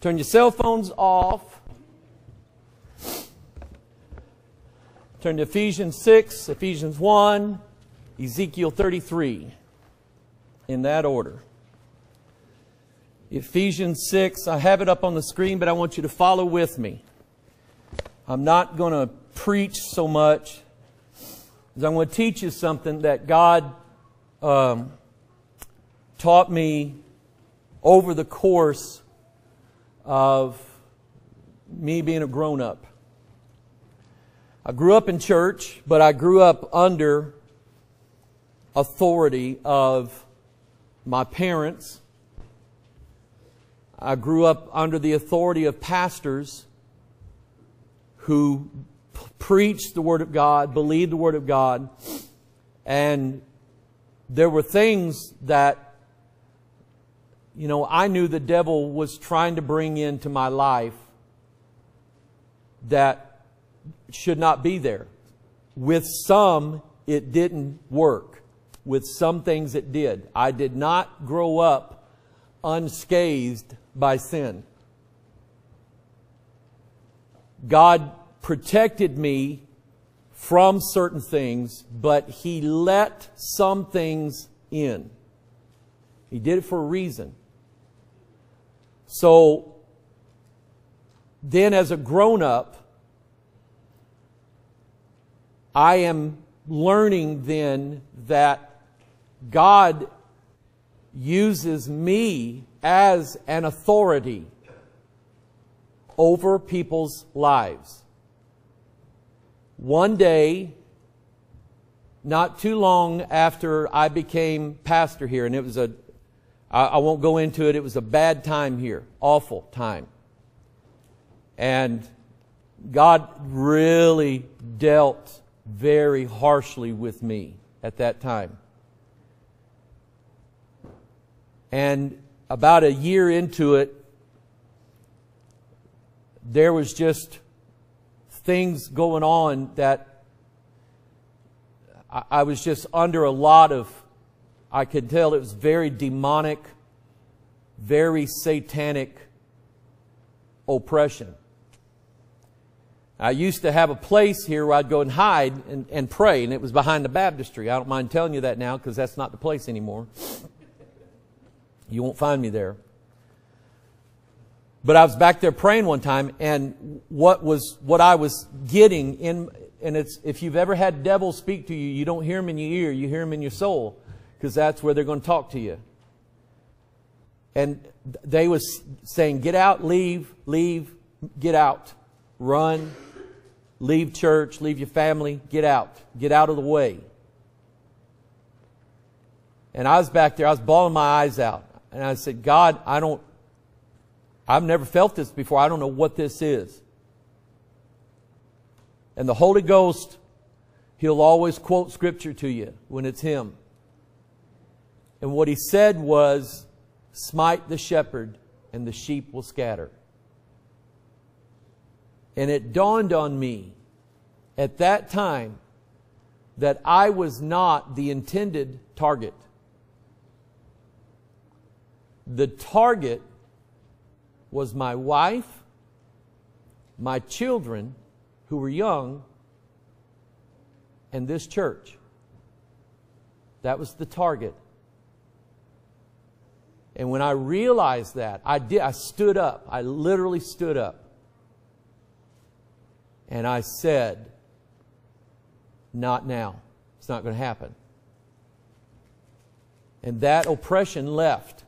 Turn your cell phones off. Turn to Ephesians 6, Ephesians 1, Ezekiel 33, in that order. Ephesians 6, I have it up on the screen, but I want you to follow with me. I'm not going to preach so much as I'm going to teach you something that God um, taught me over the course of me being a grown up. I grew up in church, but I grew up under authority of my parents. I grew up under the authority of pastors who preached the Word of God, believed the Word of God, and there were things that you know, I knew the devil was trying to bring into my life that should not be there. With some, it didn't work. With some things, it did. I did not grow up unscathed by sin. God protected me from certain things, but He let some things in. He did it for a reason. So then, as a grown up, I am learning then that God uses me as an authority over people's lives. One day, not too long after I became pastor here, and it was a I, I won't go into it. It was a bad time here, awful time. And God really dealt very harshly with me at that time. And about a year into it, there was just things going on that I, I was just under a lot of I could tell it was very demonic, very satanic oppression. I used to have a place here where I'd go and hide and, and pray, and it was behind the baptistry. I don't mind telling you that now because that's not the place anymore. You won't find me there. But I was back there praying one time, and what was what I was getting in, and it's if you've ever had devils speak to you, you don't hear them in your ear, you hear them in your soul because that's where they're going to talk to you. And they was saying, get out, leave, leave, get out, run, leave church, leave your family, get out, get out of the way. And I was back there, I was bawling my eyes out. And I said, God, I don't, I've never felt this before. I don't know what this is. And the Holy Ghost, He'll always quote scripture to you when it's Him. And what he said was, Smite the shepherd, and the sheep will scatter. And it dawned on me at that time that I was not the intended target. The target was my wife, my children who were young, and this church. That was the target. And when I realized that, I did, I stood up. I literally stood up. And I said, not now. It's not going to happen. And that oppression left.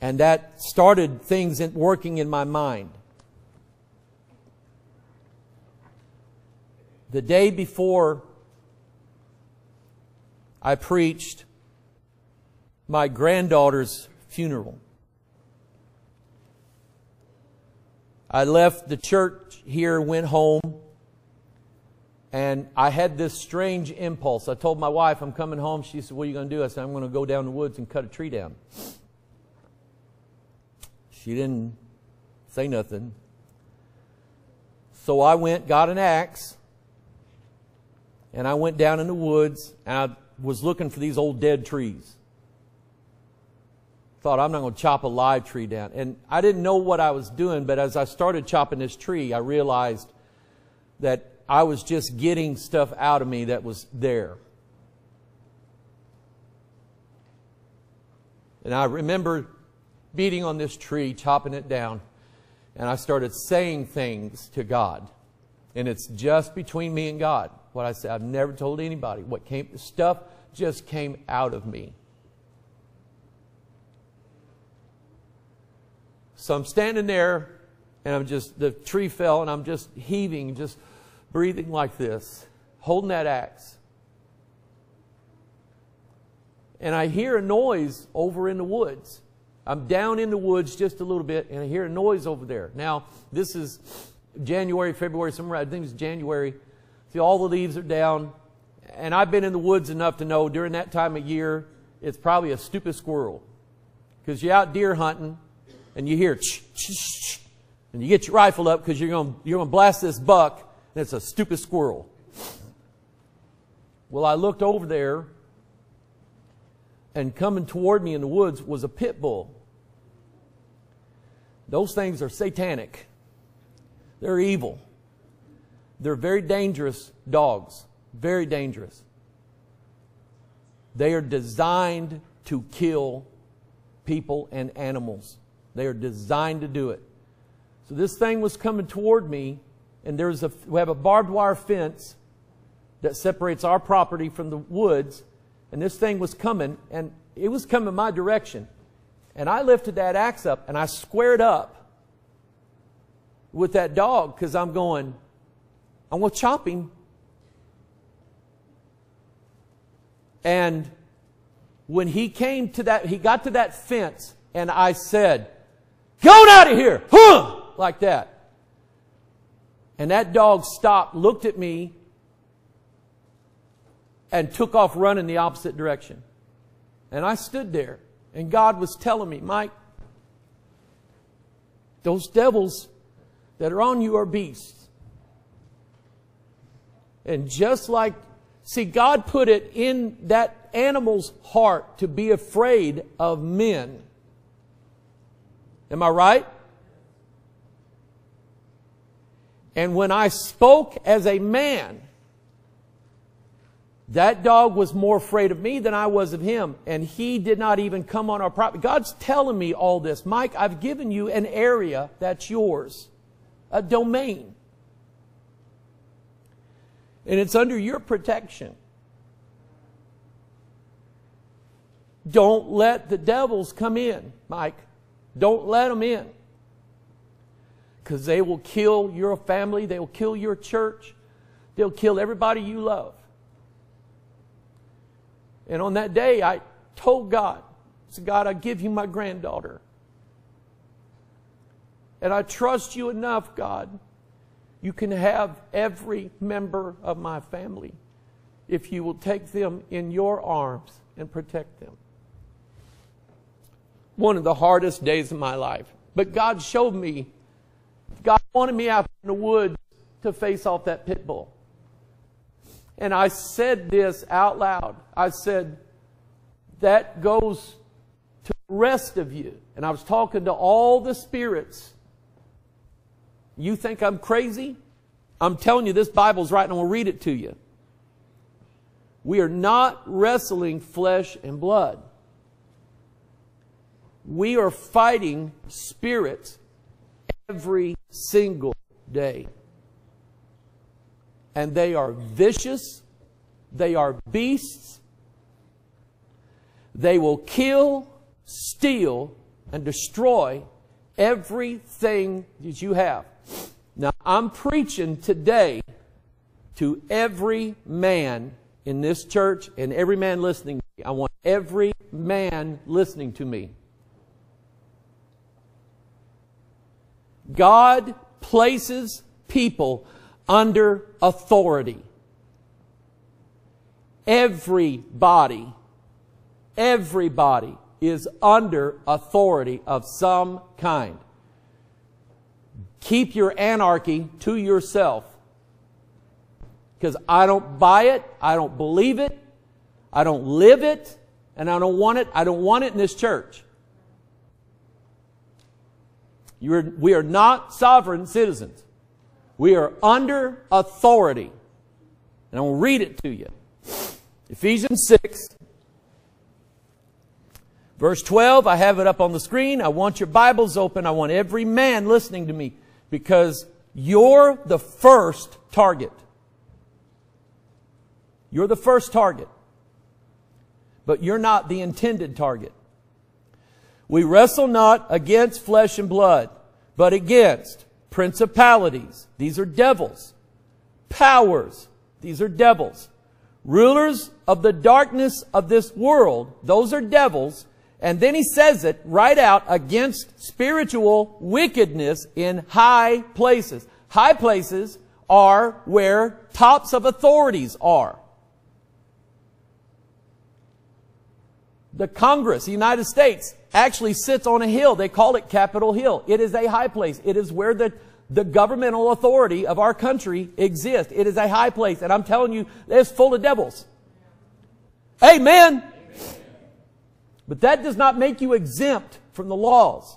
And that started things working in my mind. The day before I preached, my granddaughter's funeral. I left the church here, went home, and I had this strange impulse. I told my wife, I'm coming home. She said, What are you going to do? I said, I'm going to go down the woods and cut a tree down. She didn't say nothing. So I went, got an axe, and I went down in the woods, and I was looking for these old dead trees. Thought I'm not going to chop a live tree down. And I didn't know what I was doing, but as I started chopping this tree, I realized that I was just getting stuff out of me that was there. And I remember beating on this tree, chopping it down, and I started saying things to God. And it's just between me and God. What I said, I've never told anybody. What came, stuff just came out of me. So I'm standing there, and I'm just, the tree fell, and I'm just heaving, just breathing like this, holding that axe. And I hear a noise over in the woods. I'm down in the woods just a little bit, and I hear a noise over there. Now, this is January, February, somewhere, I think it's January. See, all the leaves are down. And I've been in the woods enough to know during that time of year, it's probably a stupid squirrel. Because you're out deer hunting, and you hear, and you get your rifle up because you're going you're gonna blast this buck, and it's a stupid squirrel. Well, I looked over there, and coming toward me in the woods was a pit bull. Those things are satanic. They're evil. They're very dangerous dogs. Very dangerous. They are designed to kill people and animals. They are designed to do it. So this thing was coming toward me, and there's a we have a barbed wire fence that separates our property from the woods, and this thing was coming, and it was coming my direction. And I lifted that axe up and I squared up with that dog because I'm going, I'm going to chop him. And when he came to that, he got to that fence and I said, Get out of here! Huh! Like that. And that dog stopped, looked at me, and took off running the opposite direction. And I stood there, and God was telling me, Mike, those devils that are on you are beasts. And just like, see, God put it in that animal's heart to be afraid of men. Am I right? And when I spoke as a man, that dog was more afraid of me than I was of him, and he did not even come on our property. God's telling me all this. Mike, I've given you an area that's yours, a domain. And it's under your protection. Don't let the devils come in, Mike. Don't let them in. Because they will kill your family, they will kill your church, they'll kill everybody you love. And on that day, I told God, said, God, I give you my granddaughter. And I trust you enough, God. You can have every member of my family if you will take them in your arms and protect them. One of the hardest days of my life. But God showed me, God wanted me out in the woods to face off that pit bull. And I said this out loud. I said, that goes to the rest of you. And I was talking to all the spirits. You think I'm crazy? I'm telling you, this Bible's right, and to read it to you. We are not wrestling flesh and blood. We are fighting spirits every single day and they are vicious, they are beasts, they will kill, steal, and destroy everything that you have. Now, I'm preaching today to every man in this church and every man listening. I want every man listening to me. God places people under authority. Everybody, everybody is under authority of some kind. Keep your anarchy to yourself. Because I don't buy it, I don't believe it, I don't live it, and I don't want it. I don't want it in this church. You're, we are not sovereign citizens. We are under authority. And I will read it to you. Ephesians 6, verse 12. I have it up on the screen. I want your Bibles open. I want every man listening to me because you're the first target. You're the first target. But you're not the intended target. We wrestle not against flesh and blood, but against principalities. These are devils. Powers. These are devils. Rulers of the darkness of this world. Those are devils. And then he says it right out against spiritual wickedness in high places. High places are where tops of authorities are. The Congress, the United States, actually sits on a hill. They call it Capitol Hill. It is a high place. It is where the, the governmental authority of our country exists. It is a high place. And I'm telling you, it's full of devils. Amen. But that does not make you exempt from the laws.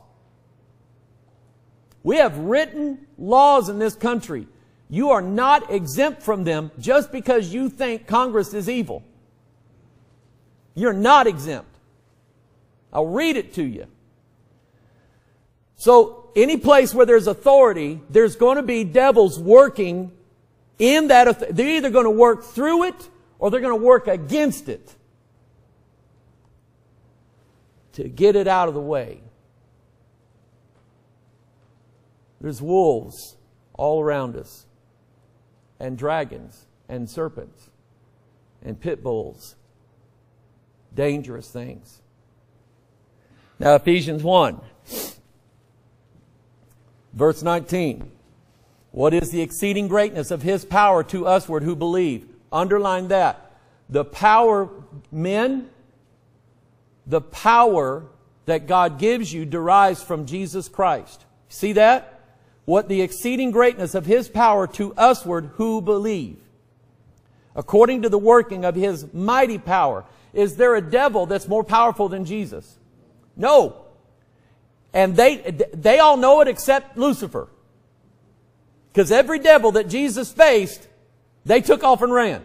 We have written laws in this country. You are not exempt from them just because you think Congress is evil. You're not exempt. I'll read it to you. So, any place where there's authority, there's going to be devils working in that. They're either going to work through it or they're going to work against it to get it out of the way. There's wolves all around us, and dragons, and serpents, and pit bulls. Dangerous things. Now, Ephesians 1, verse 19. What is the exceeding greatness of his power to usward who believe? Underline that. The power, men, the power that God gives you derives from Jesus Christ. See that? What the exceeding greatness of his power to usward who believe. According to the working of his mighty power. Is there a devil that's more powerful than Jesus? No. And they, they all know it except Lucifer. Because every devil that Jesus faced, they took off and ran.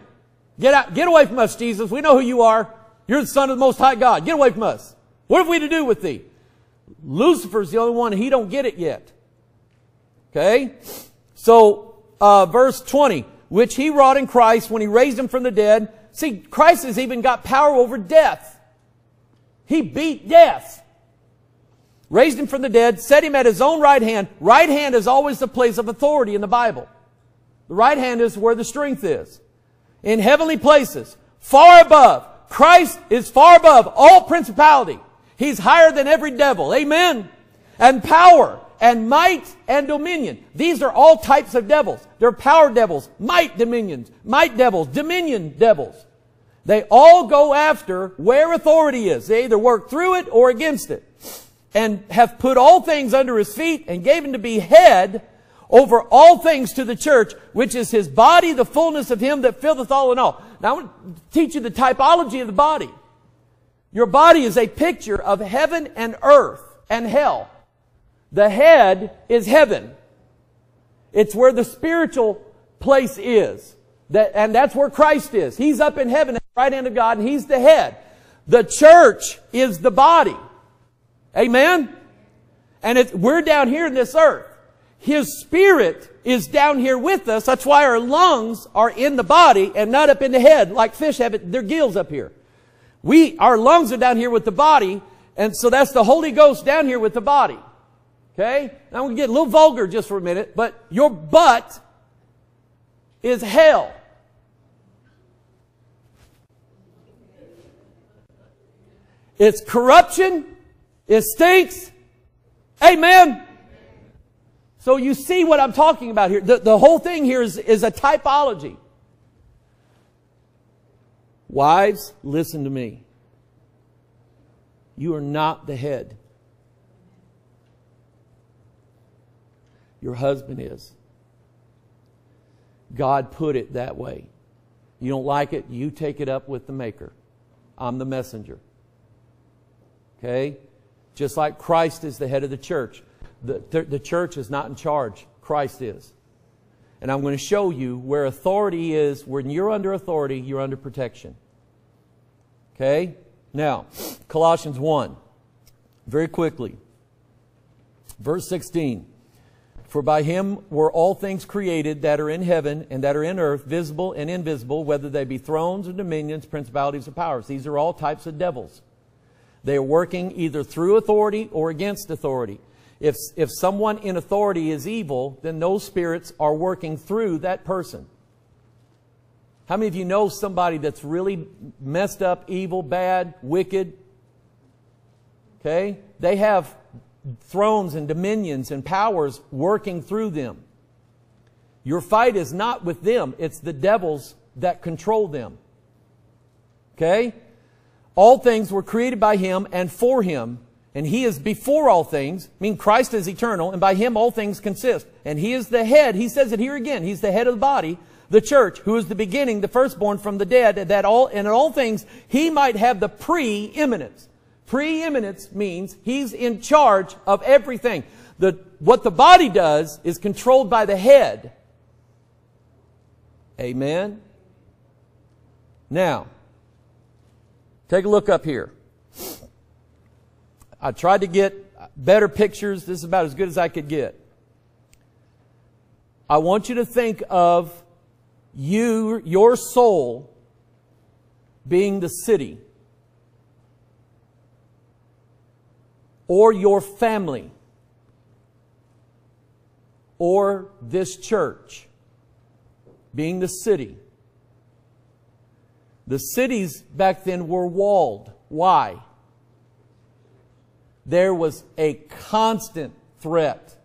Get out, get away from us, Jesus. We know who you are. You're the son of the most high God. Get away from us. What have we to do with thee? Lucifer's the only one, he don't get it yet. Okay? So, uh, verse 20, which he wrought in Christ when he raised him from the dead. See, Christ has even got power over death. He beat death. Raised him from the dead, set him at his own right hand. Right hand is always the place of authority in the Bible. The right hand is where the strength is. In heavenly places, far above. Christ is far above all principality. He's higher than every devil. Amen. And power and might and dominion. These are all types of devils. They're power devils, might dominions, might devils, dominion devils. They all go after where authority is. They either work through it or against it. And have put all things under his feet and gave him to be head over all things to the church, which is his body, the fullness of him that filleth all in all. Now I want to teach you the typology of the body. Your body is a picture of heaven and earth and hell. The head is heaven. It's where the spiritual place is. That, and that's where Christ is. He's up in heaven at the right hand of God and He's the head. The church is the body. Amen? And we're down here in this earth. His spirit is down here with us. That's why our lungs are in the body and not up in the head like fish have it, their gills up here. We, our lungs are down here with the body, and so that's the Holy Ghost down here with the body. Okay? Now we get a little vulgar just for a minute, but your butt is hell. It's corruption. It stinks. Amen. So you see what I'm talking about here. The, the whole thing here is, is a typology. Wives, listen to me. You are not the head. Your husband is. God put it that way. You don't like it, you take it up with the maker. I'm the messenger. Okay? Just like Christ is the head of the church. The, the, the church is not in charge. Christ is. And I'm going to show you where authority is. When you're under authority, you're under protection. Okay? Now, Colossians 1. Very quickly. Verse 16. For by him were all things created that are in heaven and that are in earth, visible and invisible, whether they be thrones or dominions, principalities or powers. These are all types of devils. They are working either through authority or against authority. If, if someone in authority is evil, then those spirits are working through that person. How many of you know somebody that's really messed up, evil, bad, wicked? Okay? They have thrones and dominions and powers working through them. Your fight is not with them, it's the devils that control them. Okay? All things were created by him and for him, and he is before all things, I mean Christ is eternal, and by him all things consist. And he is the head, he says it here again, he's the head of the body, the church, who is the beginning, the firstborn from the dead, that all, and in all things he might have the preeminence. Preeminence means he's in charge of everything. The, what the body does is controlled by the head. Amen. Now, take a look up here. I tried to get better pictures. This is about as good as I could get. I want you to think of you, your soul, being the city. or your family or this church being the city. The cities back then were walled. Why? There was a constant threat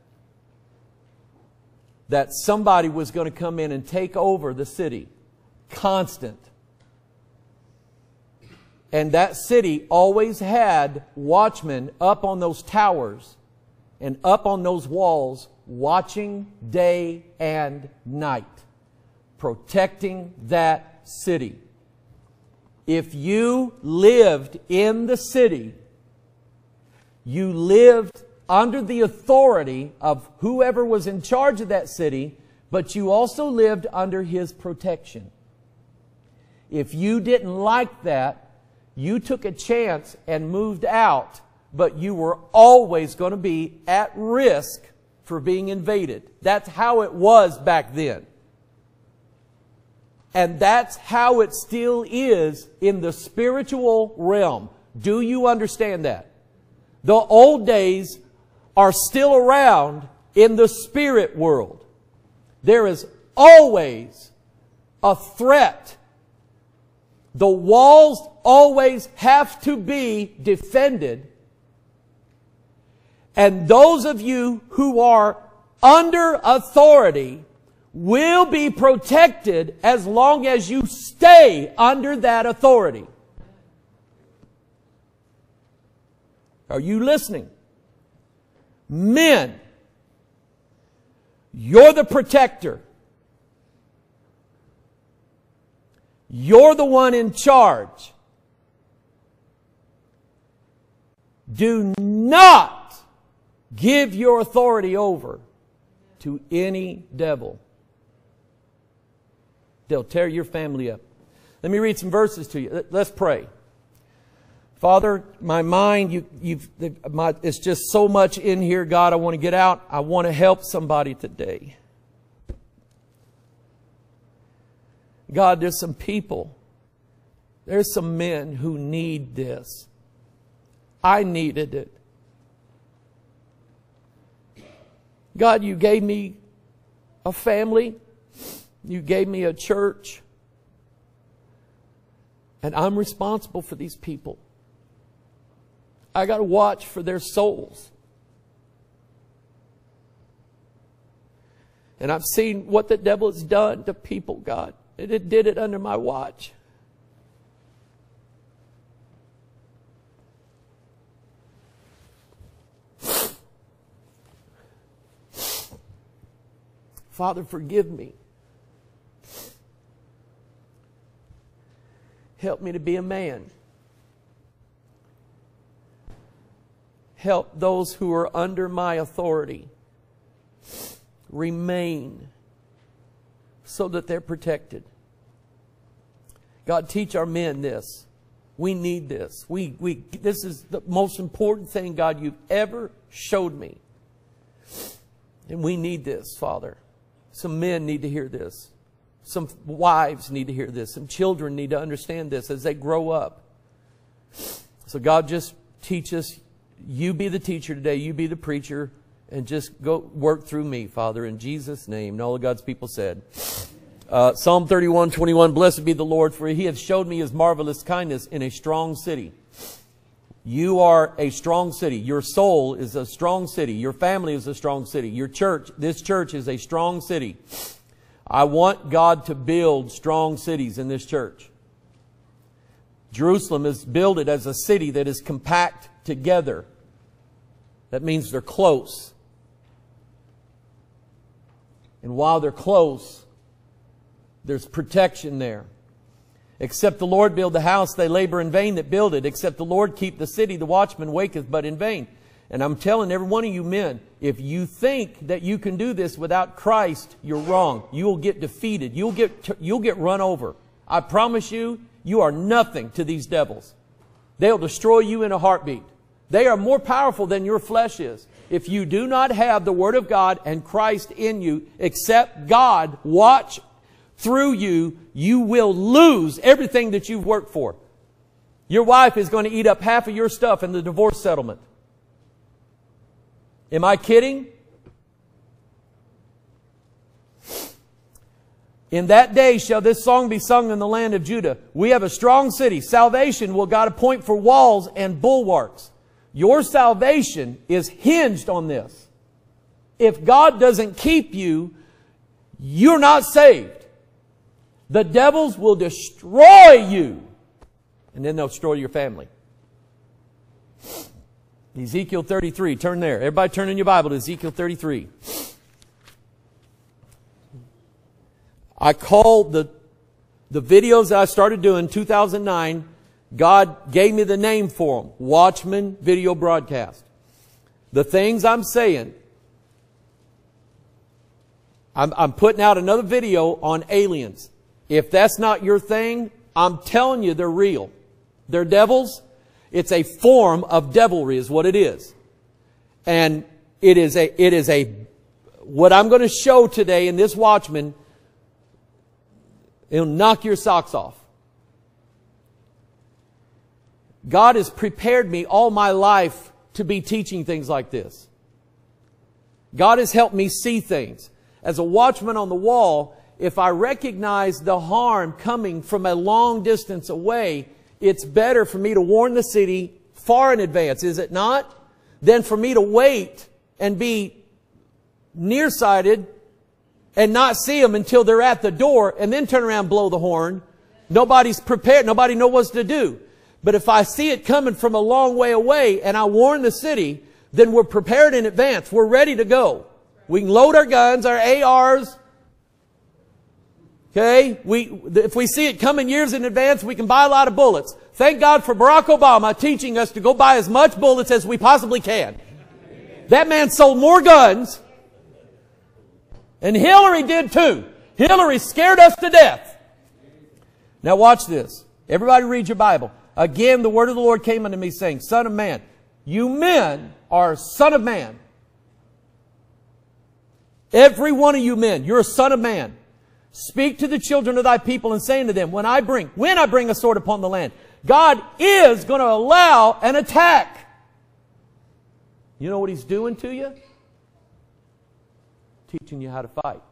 that somebody was going to come in and take over the city. Constant. And that city always had watchmen up on those towers and up on those walls watching day and night, protecting that city. If you lived in the city, you lived under the authority of whoever was in charge of that city, but you also lived under his protection. If you didn't like that, you took a chance and moved out, but you were always going to be at risk for being invaded. That's how it was back then. And that's how it still is in the spiritual realm. Do you understand that? The old days are still around in the spirit world. There is always a threat the walls always have to be defended. And those of you who are under authority will be protected as long as you stay under that authority. Are you listening? Men, you're the protector. You're the one in charge. Do not give your authority over to any devil. They'll tear your family up. Let me read some verses to you. Let's pray. Father, my mind, you, you've, my, it's just so much in here, God. I want to get out. I want to help somebody today. God, there's some people, there's some men who need this. I needed it. God, you gave me a family, you gave me a church, and I'm responsible for these people. I got to watch for their souls. And I've seen what the devil has done to people, God. It did it under my watch. Father, forgive me. Help me to be a man. help those who are under my authority remain so that they're protected. God, teach our men this. We need this. We, we, this is the most important thing, God, you've ever showed me. And we need this, Father. Some men need to hear this. Some wives need to hear this. Some children need to understand this as they grow up. So God, just teach us. You be the teacher today. You be the preacher. And just go work through me, Father, in Jesus' name. And all of God's people said. Uh, Psalm 31, 21, Blessed be the Lord, for he hath showed me his marvelous kindness in a strong city. You are a strong city. Your soul is a strong city. Your family is a strong city. Your church, this church is a strong city. I want God to build strong cities in this church. Jerusalem is built as a city that is compact together. That means they're close. And while they're close, there's protection there. Except the Lord build the house, they labor in vain that build it. Except the Lord keep the city, the watchman waketh but in vain. And I'm telling every one of you men, if you think that you can do this without Christ, you're wrong. You'll get defeated. You'll get, you'll get run over. I promise you, you are nothing to these devils. They'll destroy you in a heartbeat. They are more powerful than your flesh is. If you do not have the Word of God and Christ in you, except God watch through you, you will lose everything that you've worked for. Your wife is going to eat up half of your stuff in the divorce settlement. Am I kidding? In that day shall this song be sung in the land of Judah. We have a strong city. Salvation will God appoint for walls and bulwarks. Your salvation is hinged on this. If God doesn't keep you, you're not saved. The devils will destroy you. And then they'll destroy your family. Ezekiel 33. Turn there. Everybody turn in your Bible to Ezekiel 33. I called the, the videos I started doing 2009, God gave me the name for them. Watchman Video Broadcast. The things I'm saying, I'm, I'm putting out another video on aliens. If that's not your thing, I'm telling you they're real. They're devils. It's a form of devilry is what it is. And it is a, it is a, what I'm going to show today in this Watchman, it'll knock your socks off. God has prepared me all my life to be teaching things like this. God has helped me see things. As a watchman on the wall, if I recognize the harm coming from a long distance away, it's better for me to warn the city far in advance, is it not? Than for me to wait and be nearsighted and not see them until they're at the door and then turn around and blow the horn. Nobody's prepared. Nobody knows what to do. But if I see it coming from a long way away and I warn the city, then we're prepared in advance. We're ready to go. We can load our guns, our ARs, Okay? We, if we see it coming years in advance, we can buy a lot of bullets. Thank God for Barack Obama teaching us to go buy as much bullets as we possibly can. That man sold more guns. And Hillary did too. Hillary scared us to death. Now watch this. Everybody read your Bible. Again, the word of the Lord came unto me saying, Son of man, you men are son of man. Every one of you men, you're a son of man. Speak to the children of thy people and saying to them, when I bring, when I bring a sword upon the land, God is going to allow an attack. You know what he's doing to you? Teaching you how to fight.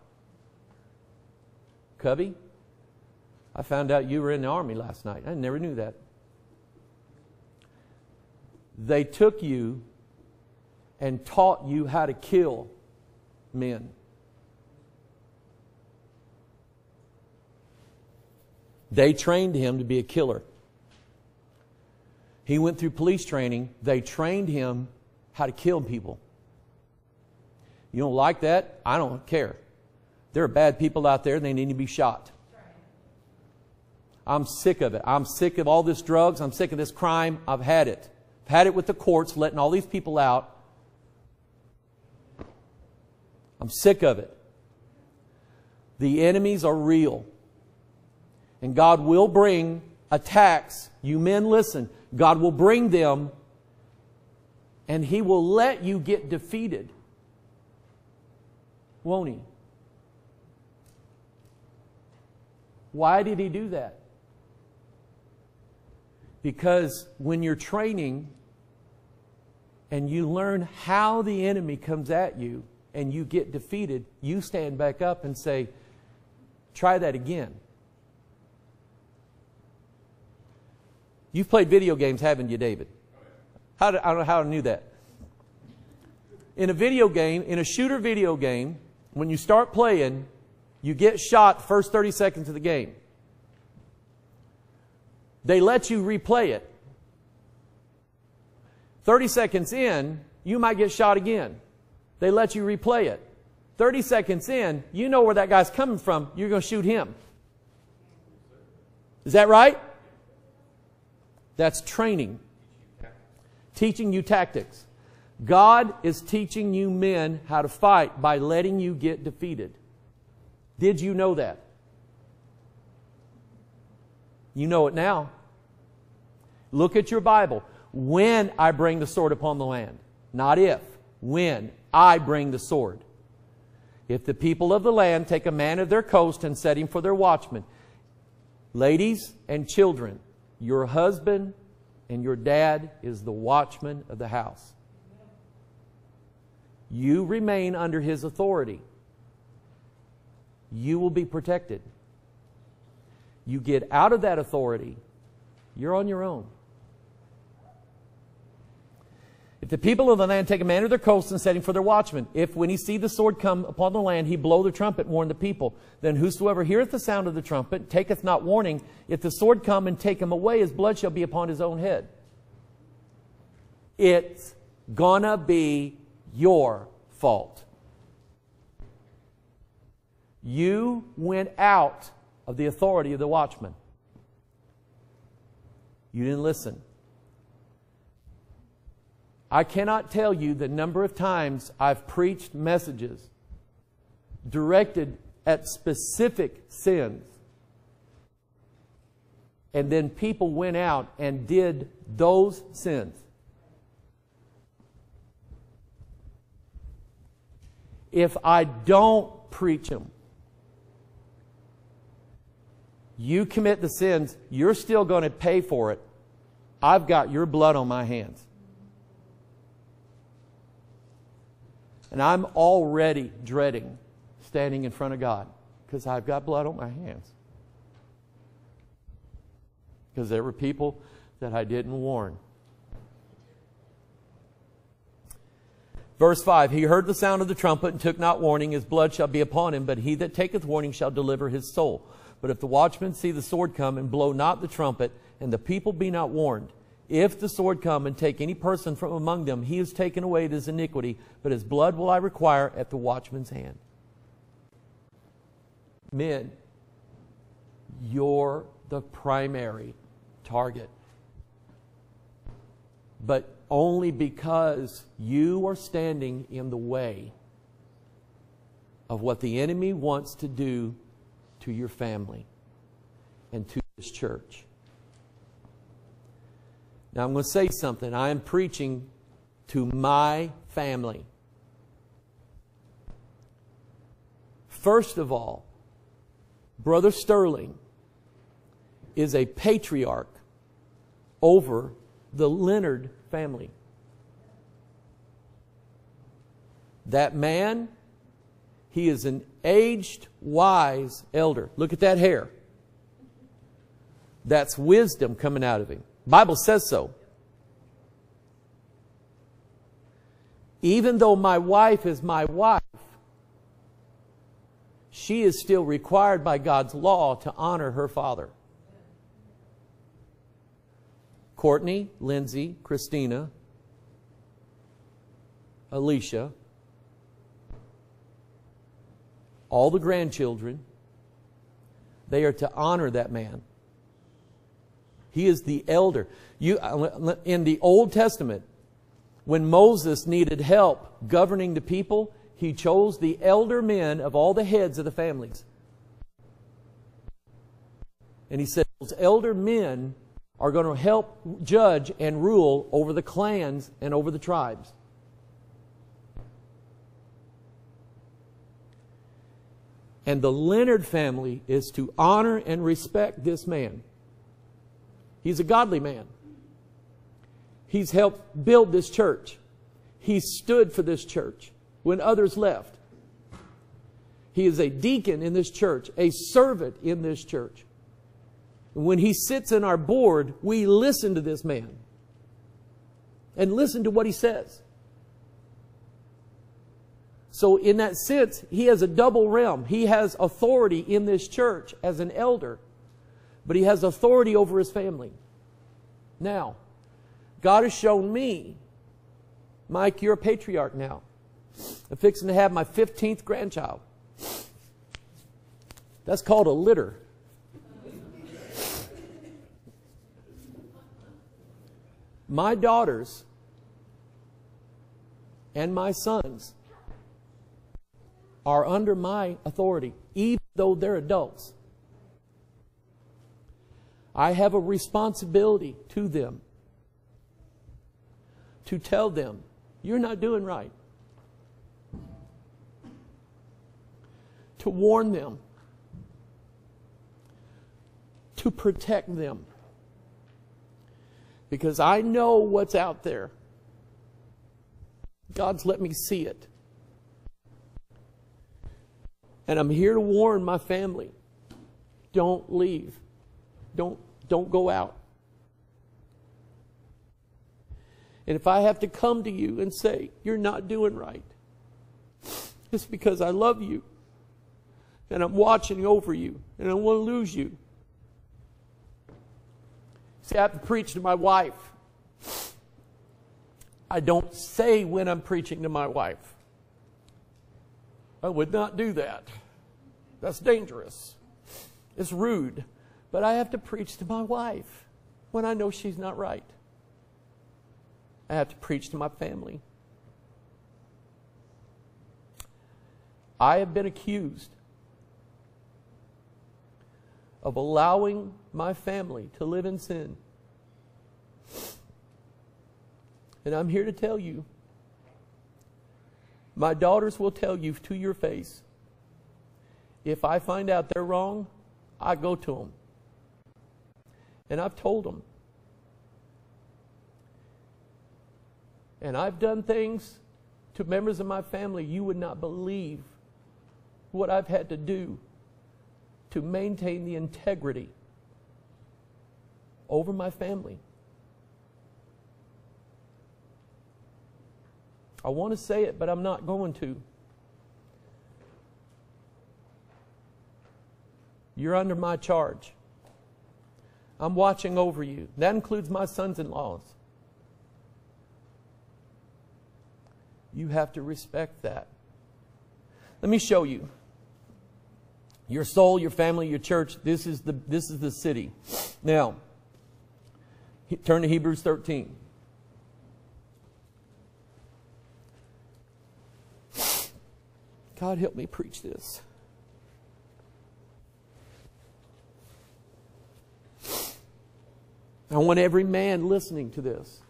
Cubby, I found out you were in the army last night. I never knew that. They took you and taught you how to kill men. They trained him to be a killer. He went through police training. They trained him how to kill people. You don't like that? I don't care. There are bad people out there and they need to be shot. I'm sick of it. I'm sick of all this drugs. I'm sick of this crime. I've had it. I've had it with the courts letting all these people out. I'm sick of it. The enemies are real. And God will bring attacks. You men, listen. God will bring them and He will let you get defeated. Won't He? Why did He do that? Because when you're training and you learn how the enemy comes at you and you get defeated, you stand back up and say, Try that again. You've played video games, haven't you, David? How I don't know how I knew that. In a video game, in a shooter video game, when you start playing, you get shot first 30 seconds of the game. They let you replay it. 30 seconds in, you might get shot again. They let you replay it. 30 seconds in, you know where that guy's coming from. You're going to shoot him. Is that right? That's training. Teaching you tactics. God is teaching you men how to fight by letting you get defeated. Did you know that? You know it now. Look at your Bible. When I bring the sword upon the land, not if, when I bring the sword. If the people of the land take a man of their coast and set him for their watchman, ladies and children, your husband and your dad is the watchman of the house. You remain under his authority. You will be protected. You get out of that authority, you're on your own. If the people of the land take a man of their coast and set him for their watchman, if when he see the sword come upon the land, he blow the trumpet, warn the people, then whosoever heareth the sound of the trumpet taketh not warning, if the sword come and take him away, his blood shall be upon his own head. It's gonna be your fault. You went out of the authority of the watchman. You didn't listen. I cannot tell you the number of times I've preached messages directed at specific sins. And then people went out and did those sins. If I don't preach them, you commit the sins, you're still going to pay for it. I've got your blood on my hands. And I'm already dreading standing in front of God because I've got blood on my hands. Because there were people that I didn't warn. Verse 5 He heard the sound of the trumpet and took not warning. His blood shall be upon him, but he that taketh warning shall deliver his soul. But if the watchman see the sword come and blow not the trumpet, and the people be not warned, if the sword come and take any person from among them, he is taken away at his iniquity, but his blood will I require at the watchman's hand. Men, you're the primary target. But only because you are standing in the way of what the enemy wants to do to your family and to this church. Now, I'm going to say something. I am preaching to my family. First of all, Brother Sterling is a patriarch over the Leonard family. That man, he is an aged, wise elder. Look at that hair. That's wisdom coming out of him. Bible says so. Even though my wife is my wife, she is still required by God's law to honor her father. Courtney, Lindsay, Christina, Alicia, all the grandchildren, they are to honor that man. He is the elder. You, uh, in the Old Testament, when Moses needed help governing the people, he chose the elder men of all the heads of the families. And he said, those elder men are going to help judge and rule over the clans and over the tribes. And the Leonard family is to honor and respect this man. He's a godly man. He's helped build this church. He stood for this church when others left. He is a deacon in this church, a servant in this church. And when he sits in our board, we listen to this man and listen to what he says. So, in that sense, he has a double realm. He has authority in this church as an elder, but he has authority over his family. Now, God has shown me, Mike, you're a patriarch now. I'm fixing to have my 15th grandchild. That's called a litter. My daughters and my sons are under my authority, even though they're adults. I have a responsibility to them to tell them, you're not doing right. To warn them, to protect them. Because I know what's out there. God's let me see it. And I'm here to warn my family. Don't leave. Don't, don't go out. And if I have to come to you and say, you're not doing right, it's because I love you. And I'm watching over you. And I want to lose you. See, I have to preach to my wife. I don't say when I'm preaching to my wife. I would not do that. That's dangerous. It's rude. But I have to preach to my wife when I know she's not right. I have to preach to my family. I have been accused of allowing my family to live in sin. And I'm here to tell you my daughters will tell you to your face if I find out they're wrong, I go to them. And I've told them. And I've done things to members of my family you would not believe what I've had to do to maintain the integrity over my family. I want to say it, but I'm not going to. You're under my charge. I'm watching over you. That includes my sons in laws. You have to respect that. Let me show you. Your soul, your family, your church, this is the, this is the city. Now, turn to Hebrews 13. God, help me preach this. I want every man listening to this.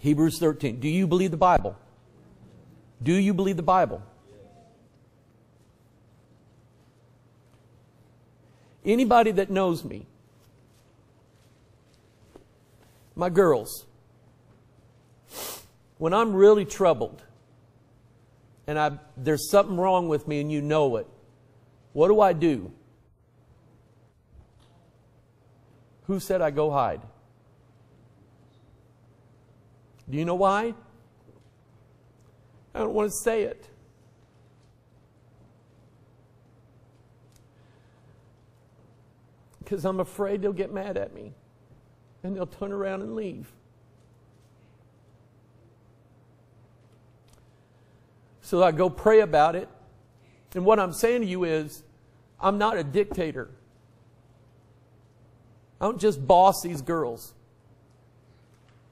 Hebrews 13. Do you believe the Bible? Do you believe the Bible? Anybody that knows me, my girls, when I'm really troubled and I, there's something wrong with me and you know it, what do I do? Who said I go hide? Do you know why? I don't want to say it. Because I'm afraid they'll get mad at me and they'll turn around and leave. So I go pray about it. And what I'm saying to you is, I'm not a dictator. I don't just boss these girls,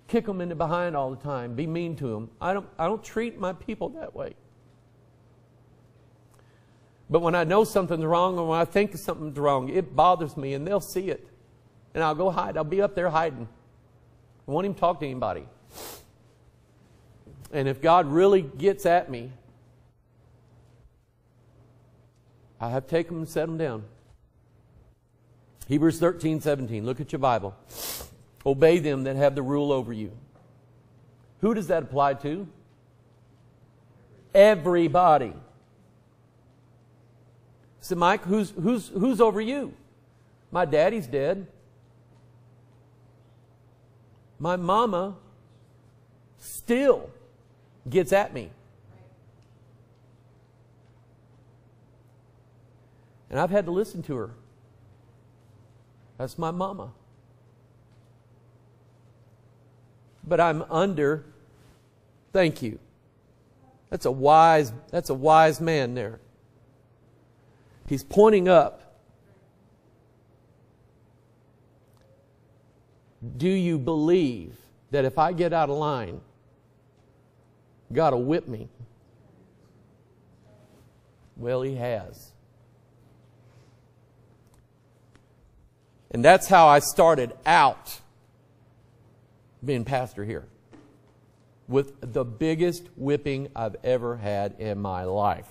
kick them in the behind all the time, be mean to them. I don't, I don't treat my people that way. But when I know something's wrong or when I think something's wrong, it bothers me and they'll see it. And I'll go hide. I'll be up there hiding. I won't even talk to anybody. And if God really gets at me, I have to take them and set them down. Hebrews 13, 17. Look at your Bible. Obey them that have the rule over you. Who does that apply to? Everybody. So, Mike, who's, who's, who's over you? My daddy's dead. My mama still gets at me. And I've had to listen to her. That's my mama. But I'm under thank you. That's a wise that's a wise man there. He's pointing up. Do you believe that if I get out of line, God will whip me? Well, He has. And that's how I started out being pastor here. With the biggest whipping I've ever had in my life.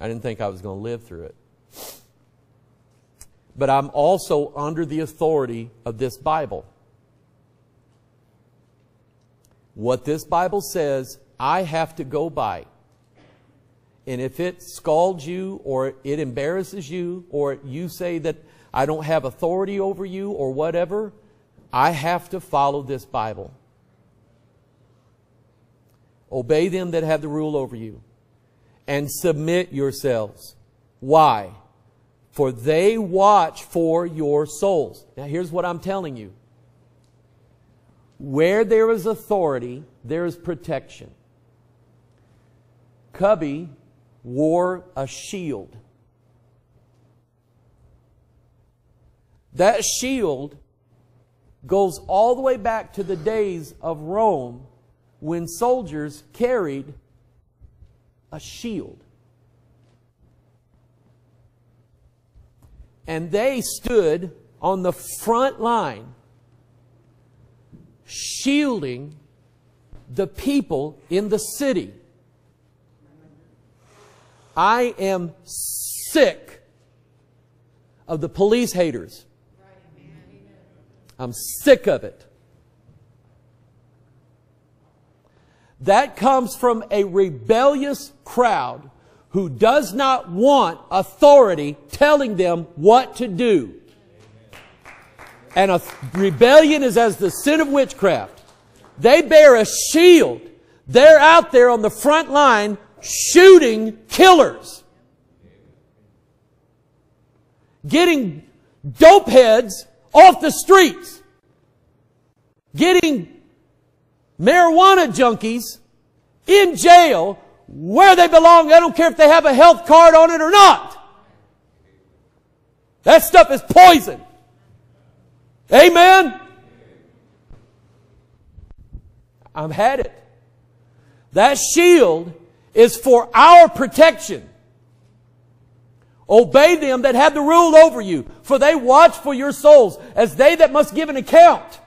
I didn't think I was going to live through it. But I'm also under the authority of this Bible. What this Bible says, I have to go by. And if it scalds you or it embarrasses you or you say that I don't have authority over you or whatever, I have to follow this Bible. Obey them that have the rule over you and submit yourselves. Why? For they watch for your souls. Now, here's what I'm telling you where there is authority, there is protection. Cubby wore a shield. That shield goes all the way back to the days of Rome when soldiers carried a shield. And they stood on the front line, shielding the people in the city. I am sick of the police haters. I'm sick of it. That comes from a rebellious crowd who does not want authority telling them what to do. And a rebellion is as the sin of witchcraft. They bear a shield. They're out there on the front line shooting killers. Getting dope heads off the streets. Getting marijuana junkies in jail where they belong. I don't care if they have a health card on it or not. That stuff is poison. Amen? I've had it. That shield is for our protection. Obey them that have the rule over you, for they watch for your souls, as they that must give an account.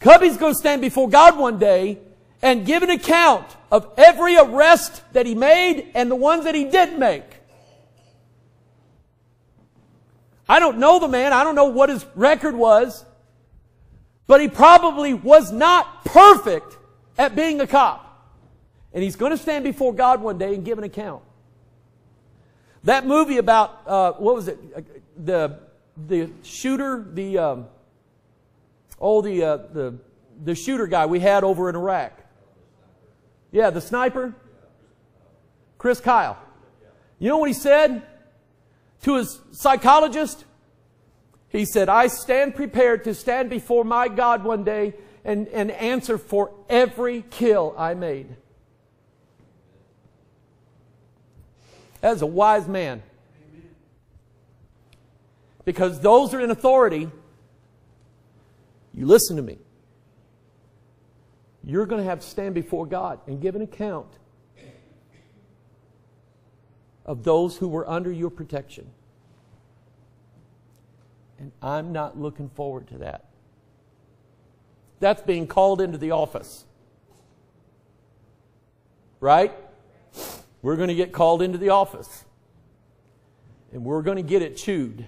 Cubby's going to stand before God one day and give an account of every arrest that he made and the ones that he didn't make. I don't know the man. I don't know what his record was. But he probably was not perfect at being a cop. And he's going to stand before God one day and give an account. That movie about, uh, what was it? The, the shooter, the, um, oh, the, uh, the, the shooter guy we had over in Iraq. Yeah, the sniper. Chris Kyle. You know what he said to his psychologist? He said, I stand prepared to stand before my God one day and, and answer for every kill I made. That's a wise man. because those are in authority, you listen to me. You're going to have to stand before God and give an account of those who were under your protection. And I'm not looking forward to that. That's being called into the office. Right? We're going to get called into the office. And we're going to get it chewed.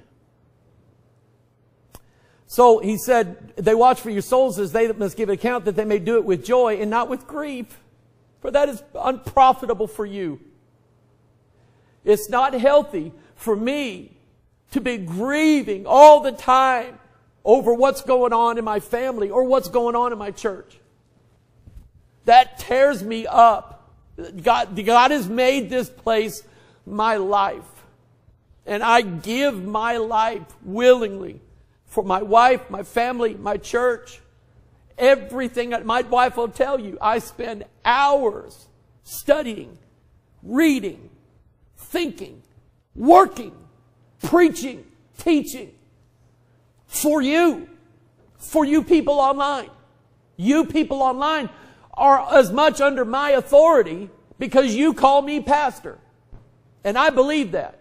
So he said, They watch for your souls as they must give account that they may do it with joy and not with grief. For that is unprofitable for you. It's not healthy for me to be grieving all the time over what's going on in my family or what's going on in my church. That tears me up. God, God has made this place my life. And I give my life willingly for my wife, my family, my church. Everything. My wife will tell you, I spend hours studying, reading, thinking, working, preaching, teaching for you, for you people online. You people online are as much under my authority because you call me pastor. And I believe that.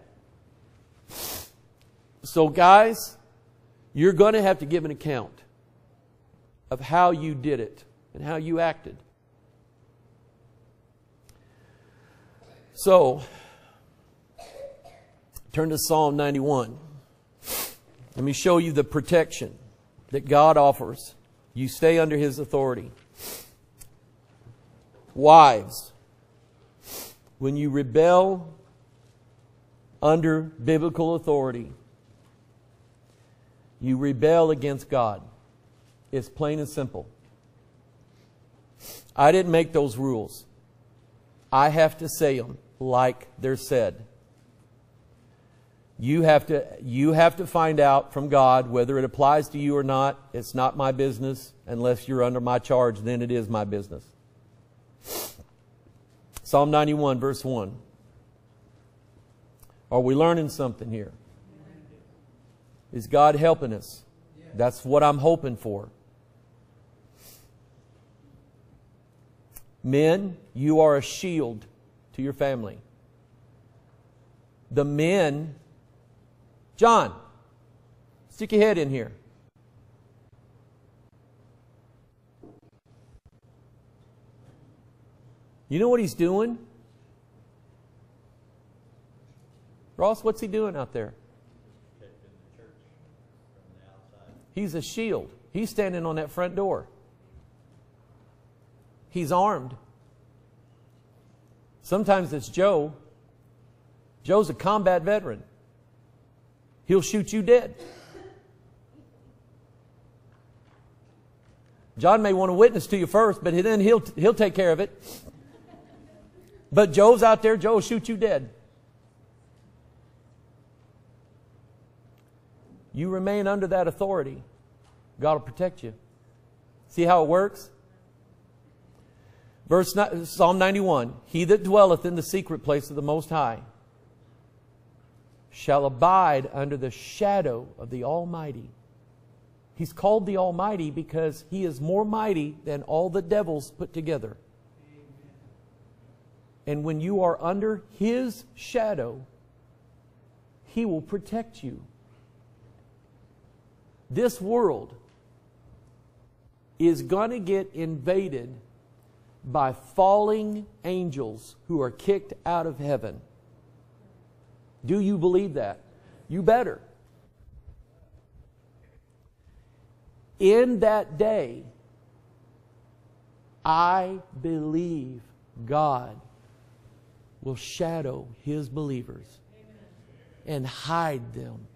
So, guys, you're going to have to give an account of how you did it and how you acted. So, turn to Psalm 91. Let me show you the protection that God offers. You stay under His authority. Wives, when you rebel under biblical authority, you rebel against God. It's plain and simple. I didn't make those rules. I have to say them like they're said. You have to, you have to find out from God whether it applies to you or not. It's not my business. Unless you're under my charge, then it is my business. Psalm 91, verse 1. Are we learning something here? Is God helping us? That's what I'm hoping for. Men, you are a shield to your family. The men John, stick your head in here. You know what he's doing? Ross, what's he doing out there? He's a shield. He's standing on that front door. He's armed. Sometimes it's Joe. Joe's a combat veteran. He'll shoot you dead. John may want to witness to you first, but then he'll, he'll take care of it. But Joe's out there, Joe will shoot you dead. You remain under that authority, God will protect you. See how it works? Verse Psalm 91 He that dwelleth in the secret place of the Most High shall abide under the shadow of the Almighty. He's called the Almighty because he is more mighty than all the devils put together. And when you are under his shadow, he will protect you. This world is going to get invaded by falling angels who are kicked out of heaven. Do you believe that? You better. In that day, I believe God will shadow his believers and hide them.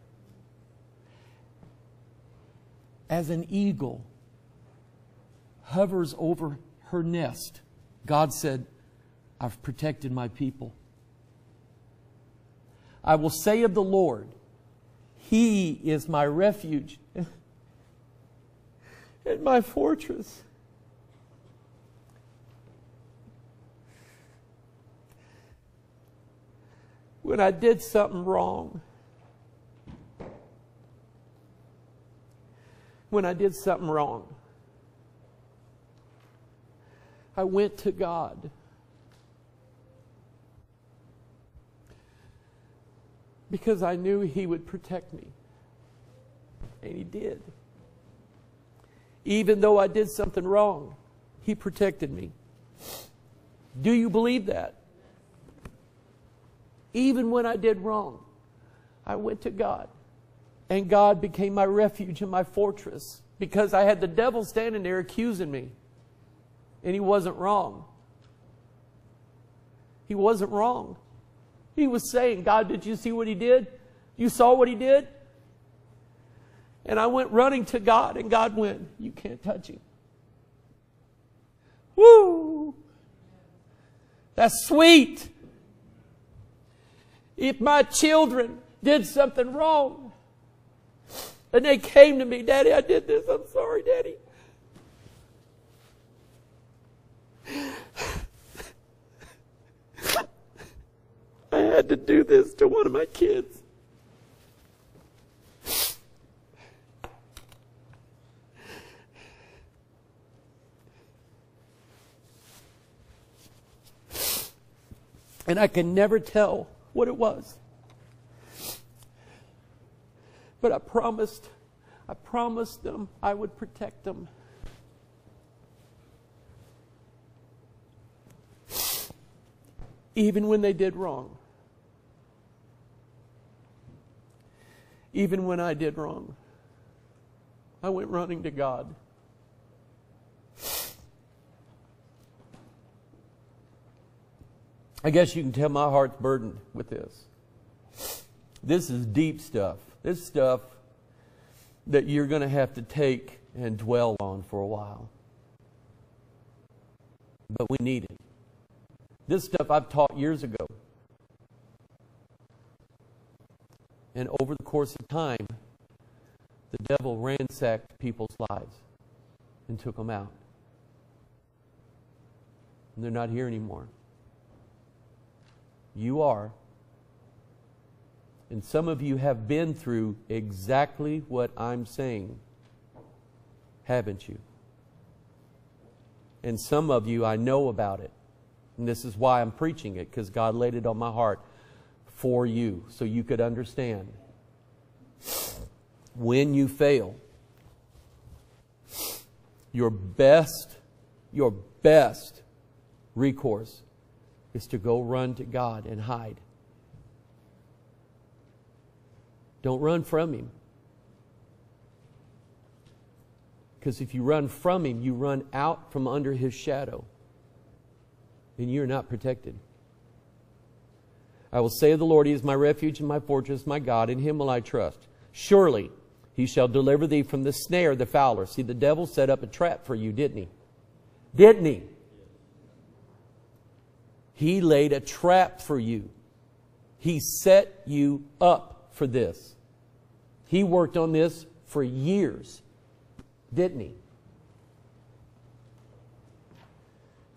As an eagle hovers over her nest, God said, I've protected my people. I will say of the Lord, He is my refuge and my fortress. When I did something wrong, when I did something wrong. I went to God. Because I knew He would protect me. And He did. Even though I did something wrong, He protected me. Do you believe that? Even when I did wrong, I went to God. And God became my refuge and my fortress because I had the devil standing there accusing me. And he wasn't wrong. He wasn't wrong. He was saying, God, did you see what he did? You saw what he did? And I went running to God, and God went, You can't touch him. Woo! That's sweet. If my children did something wrong and they came to me, Daddy, I did this, I'm sorry, Daddy. I had to do this to one of my kids. And I can never tell what it was. But I promised, I promised them I would protect them. Even when they did wrong. Even when I did wrong. I went running to God. I guess you can tell my heart's burdened with this. This is deep stuff. This stuff that you're going to have to take and dwell on for a while. But we need it. This stuff I've taught years ago. And over the course of time, the devil ransacked people's lives and took them out. And they're not here anymore. You are. And some of you have been through exactly what I'm saying, haven't you? And some of you, I know about it. And this is why I'm preaching it, because God laid it on my heart for you, so you could understand. When you fail, your best, your best recourse is to go run to God and hide. Don't run from Him. Because if you run from Him, you run out from under His shadow. And you're not protected. I will say of the Lord, He is my refuge and my fortress, my God. In Him will I trust. Surely He shall deliver thee from the snare of the fowler. See, the devil set up a trap for you, didn't he? Didn't he? He laid a trap for you. He set you up for this. He worked on this for years, didn't he?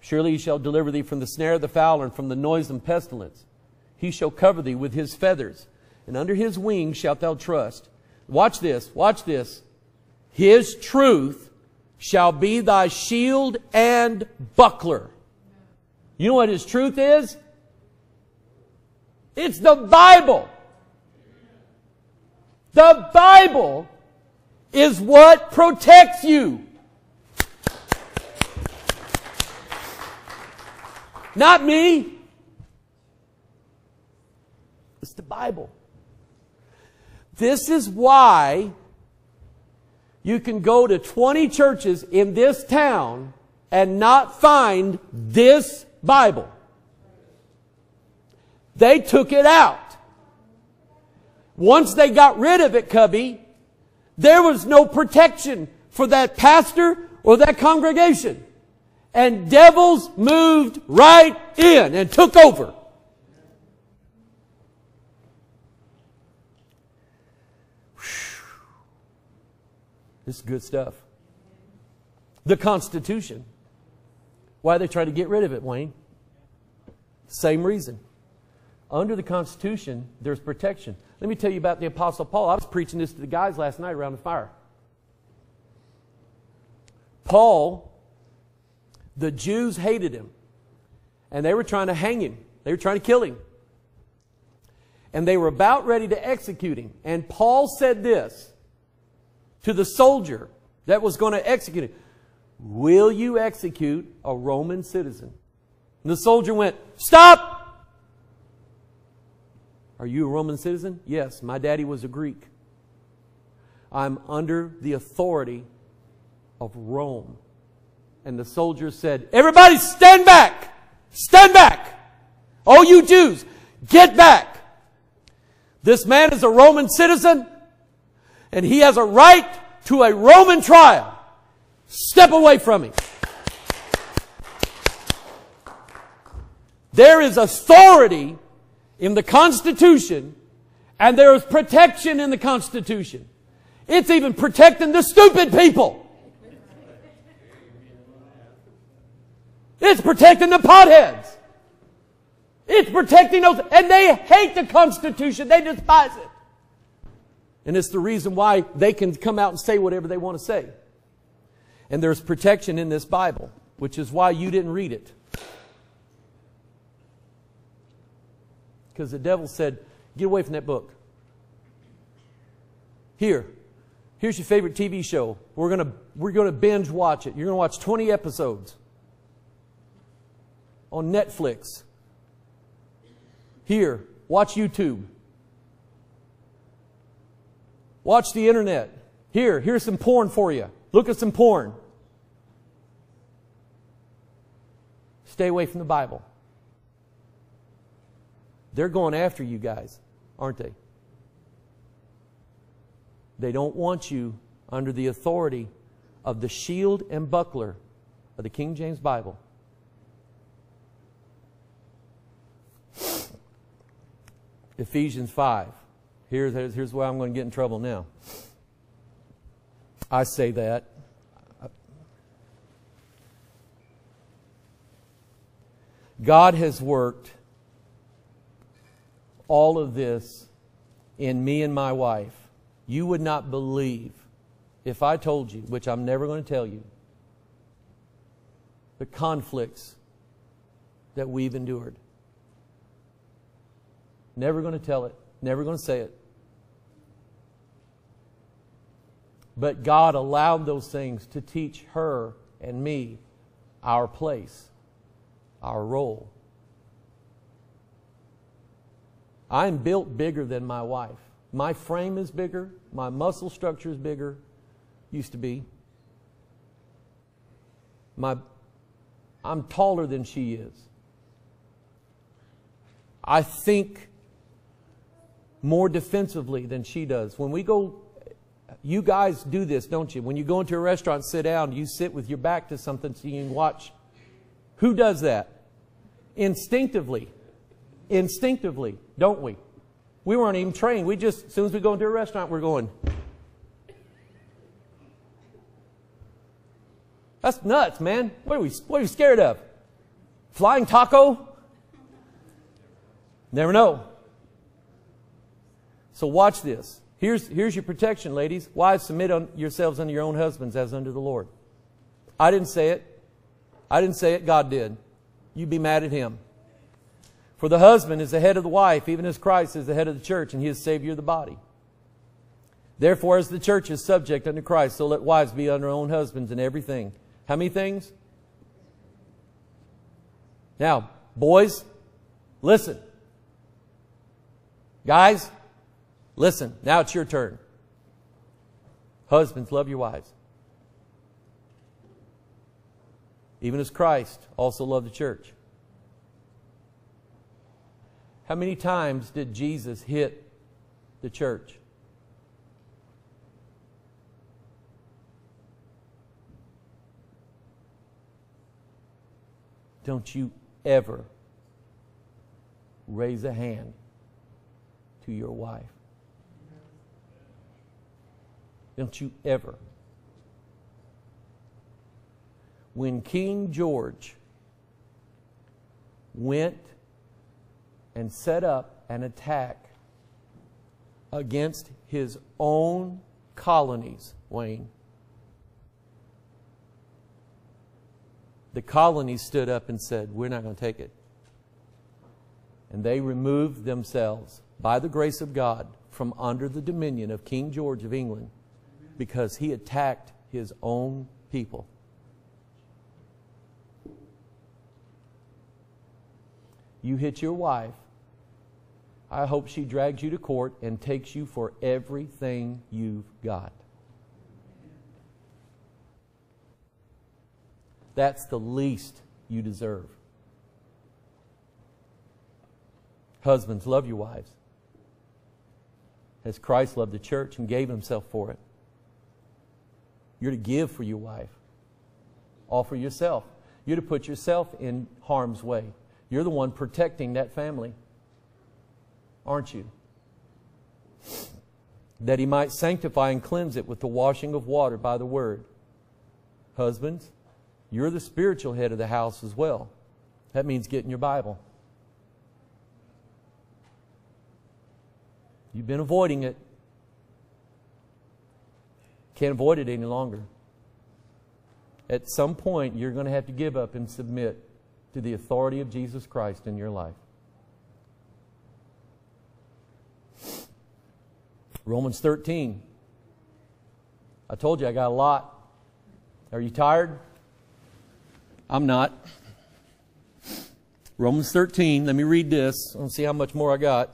Surely he shall deliver thee from the snare of the fowler and from the noisome pestilence. He shall cover thee with his feathers, and under his wings shalt thou trust. Watch this, watch this. His truth shall be thy shield and buckler. You know what his truth is? It's the Bible. The Bible is what protects you. Not me. It's the Bible. This is why you can go to 20 churches in this town and not find this Bible. They took it out. Once they got rid of it, Cubby, there was no protection for that pastor or that congregation. And devils moved right in and took over. This is good stuff. The Constitution. Why are they try to get rid of it, Wayne? Same reason. Under the Constitution, there's protection. Let me tell you about the Apostle Paul. I was preaching this to the guys last night around the fire. Paul, the Jews hated him. And they were trying to hang him. They were trying to kill him. And they were about ready to execute him. And Paul said this to the soldier that was going to execute him. Will you execute a Roman citizen? And the soldier went, Stop! Are you a Roman citizen? Yes, my daddy was a Greek. I'm under the authority of Rome. And the soldier said, Everybody stand back! Stand back! Oh, you Jews, get back! This man is a Roman citizen, and he has a right to a Roman trial. Step away from him. There is authority in the Constitution, and there is protection in the Constitution. It's even protecting the stupid people. It's protecting the potheads. It's protecting those, and they hate the Constitution. They despise it. And it's the reason why they can come out and say whatever they want to say. And there's protection in this Bible, which is why you didn't read it. Because the devil said, Get away from that book. Here, here's your favorite TV show. We're going to we're going to binge watch it. You're going to watch 20 episodes on Netflix. Here, watch YouTube. Watch the internet. Here, here's some porn for you. Look at some porn. Stay away from the Bible. They're going after you guys, aren't they? They don't want you under the authority of the shield and buckler of the King James Bible. Ephesians 5. Here's, here's where I'm going to get in trouble now. I say that. God has worked all of this in me and my wife. You would not believe if I told you, which I'm never going to tell you, the conflicts that we've endured. Never going to tell it, never going to say it. But God allowed those things to teach her and me our place, our role. I'm built bigger than my wife. My frame is bigger, my muscle structure is bigger, used to be. My, I'm taller than she is. I think more defensively than she does. When we go, you guys do this, don't you? When you go into a restaurant, sit down, you sit with your back to something so you can watch. Who does that? Instinctively. Instinctively, don't we? We weren't even trained. We just, as soon as we go into a restaurant, we're going. That's nuts, man. What are we, what are we scared of? Flying taco? Never know. So watch this. Here's, here's your protection, ladies. Wives, submit on yourselves unto your own husbands as unto the Lord. I didn't say it. I didn't say it. God did. You'd be mad at him. For the husband is the head of the wife, even as Christ is the head of the church, and he is Savior of the body. Therefore, as the church is subject unto Christ, so let wives be under their own husbands in everything. How many things? Now, boys, listen. Guys, Listen, now it's your turn. Husbands, love your wives. Even as Christ also loved the church. How many times did Jesus hit the church? Don't you ever raise a hand to your wife. Don't you ever. When King George went and set up an attack against his own colonies, Wayne, the colonies stood up and said, We're not going to take it. And they removed themselves, by the grace of God, from under the dominion of King George of England because he attacked his own people. You hit your wife. I hope she drags you to court and takes you for everything you've got. That's the least you deserve. Husbands, love your wives as Christ loved the church and gave himself for it. You're to give for your wife. Offer yourself. You're to put yourself in harm's way. You're the one protecting that family. Aren't you? That he might sanctify and cleanse it with the washing of water by the word. Husbands, you're the spiritual head of the house as well. That means getting your Bible. You've been avoiding it. Can't avoid it any longer. At some point, you're going to have to give up and submit to the authority of Jesus Christ in your life. Romans 13. I told you I got a lot. Are you tired? I'm not. Romans 13, let me read this. Let's see how much more I got.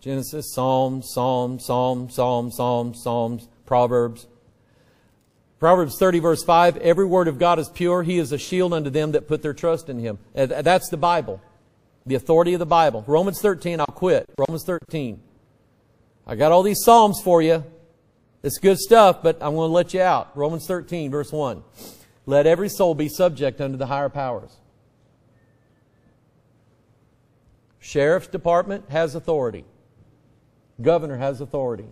Genesis, Psalms, Psalms, Psalms, Psalms, Psalms, Psalms, Proverbs. Proverbs 30 verse 5, every word of God is pure. He is a shield unto them that put their trust in Him. Uh, that's the Bible. The authority of the Bible. Romans 13, I'll quit. Romans 13. I got all these Psalms for you. It's good stuff, but I'm going to let you out. Romans 13 verse 1. Let every soul be subject unto the higher powers. Sheriff's department has authority. Governor has authority.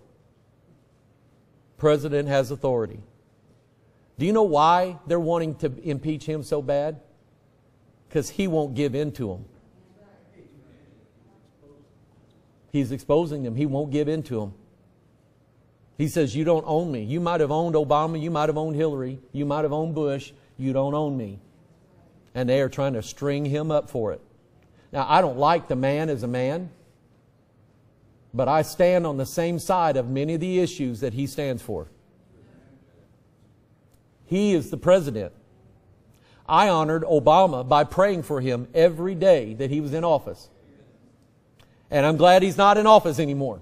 President has authority. Do you know why they're wanting to impeach him so bad? Because he won't give in to them. He's exposing them. He won't give in to them. He says, You don't own me. You might have owned Obama. You might have owned Hillary. You might have owned Bush. You don't own me. And they are trying to string him up for it. Now, I don't like the man as a man, but I stand on the same side of many of the issues that he stands for. He is the president. I honored Obama by praying for him every day that he was in office. And I'm glad he's not in office anymore.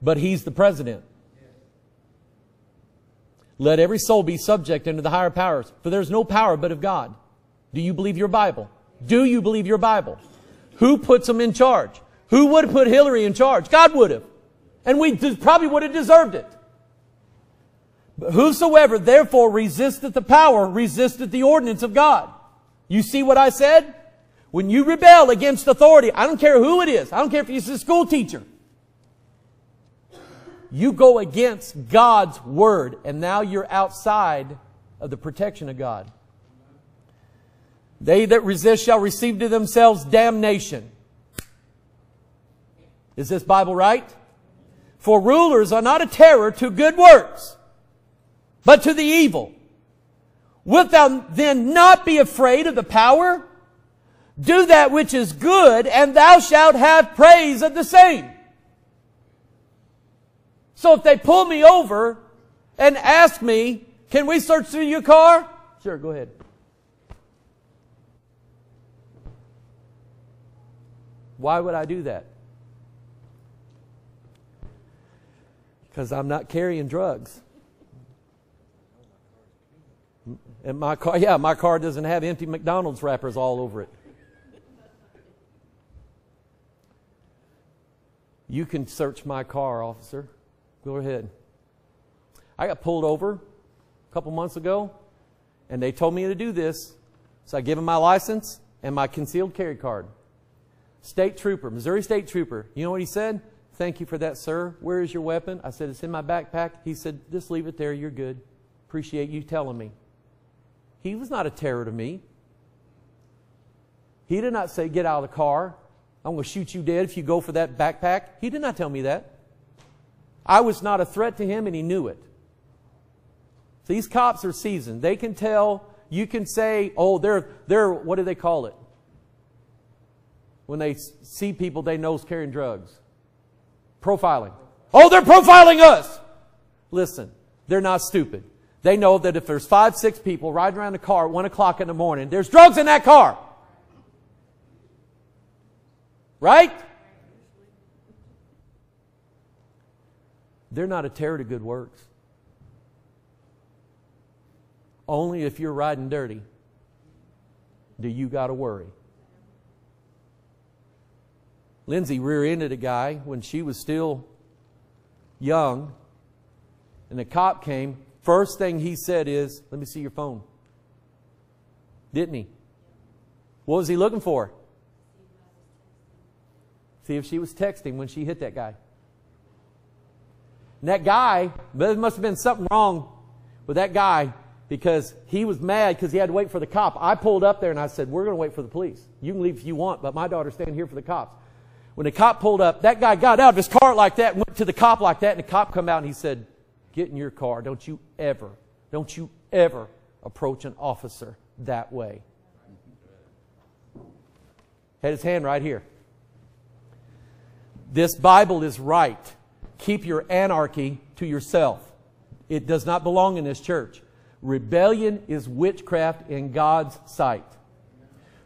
But he's the president. Let every soul be subject unto the higher powers, for there's no power but of God. Do you believe your Bible? Do you believe your Bible? Who puts them in charge? Who would have put Hillary in charge? God would have. And we probably would have deserved it. Whosoever therefore resisteth the power, resisteth the ordinance of God. You see what I said? When you rebel against authority, I don't care who it is. I don't care if he's a school teacher. You go against God's word, and now you're outside of the protection of God. They that resist shall receive to themselves damnation. Is this Bible right? For rulers are not a terror to good works, but to the evil. Wilt thou then not be afraid of the power? Do that which is good, and thou shalt have praise of the same. So if they pull me over and ask me, can we search through your car? Sure, go ahead. Why would I do that? Because I'm not carrying drugs. And my car, yeah, my car doesn't have empty McDonald's wrappers all over it. You can search my car, officer. Go ahead. I got pulled over a couple months ago, and they told me to do this. So I gave them my license and my concealed carry card. State trooper, Missouri State trooper. You know what he said? Thank you for that, sir. Where is your weapon? I said, It's in my backpack. He said, Just leave it there. You're good. Appreciate you telling me. He was not a terror to me. He did not say, Get out of the car. I'm going to shoot you dead if you go for that backpack. He did not tell me that. I was not a threat to him, and he knew it. These cops are seasoned. They can tell You can say, oh, they're, they're, what do they call it? When they see people they know is carrying drugs. Profiling. Oh, they're profiling us! Listen, they're not stupid. They know that if there's five, six people riding around a car at one o'clock in the morning, there's drugs in that car. Right? They're not a terror to good works. Only if you're riding dirty do you got to worry. Lindsay rear ended a guy when she was still young, and the cop came. First thing he said is, Let me see your phone. Didn't he? What was he looking for? See if she was texting when she hit that guy. And that guy, there must have been something wrong with that guy because he was mad because he had to wait for the cop. I pulled up there and I said, We're going to wait for the police. You can leave if you want, but my daughter's staying here for the cops. When the cop pulled up, that guy got out of his car like that and went to the cop like that, and the cop come out and he said, Get in your car. Don't you ever, don't you ever approach an officer that way. Had his hand right here. This Bible is right. Keep your anarchy to yourself. It does not belong in this church. Rebellion is witchcraft in God's sight.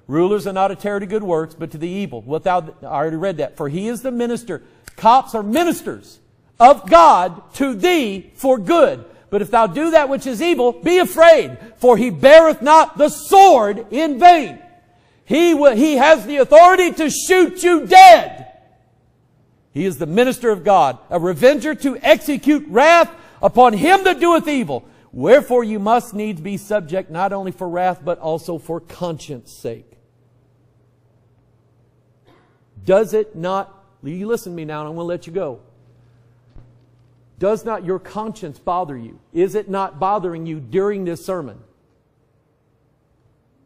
Rulers are not a terror to good works, but to the evil. Without, I already read that. For he is the minister. Cops are ministers of God to thee for good. But if thou do that which is evil, be afraid, for he beareth not the sword in vain. He, will, he has the authority to shoot you dead. He is the minister of God, a revenger to execute wrath upon him that doeth evil. Wherefore you must needs be subject not only for wrath, but also for conscience sake. Does it not, you listen to me now and I'm going to let you go. Does not your conscience bother you? Is it not bothering you during this sermon?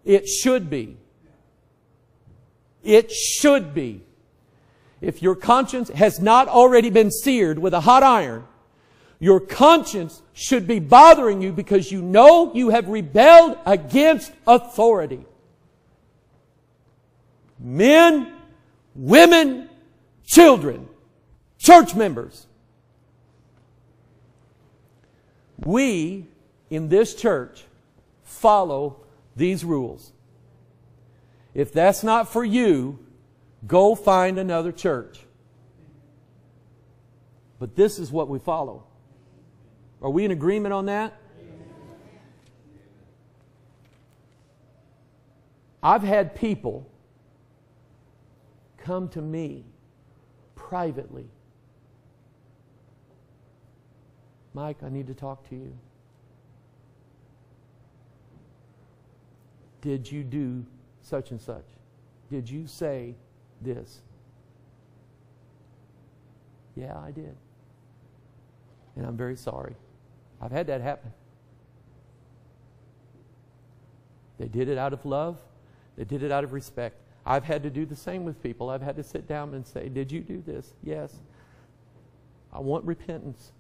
It should be. It should be. If your conscience has not already been seared with a hot iron, your conscience should be bothering you because you know you have rebelled against authority. Men, women, children, church members. We in this church follow these rules. If that's not for you, go find another church. But this is what we follow. Are we in agreement on that? I've had people come to me privately. Mike, I need to talk to you. Did you do such and such? Did you say this? Yeah, I did. And I'm very sorry. I've had that happen. They did it out of love, they did it out of respect. I've had to do the same with people. I've had to sit down and say, Did you do this? Yes. I want repentance.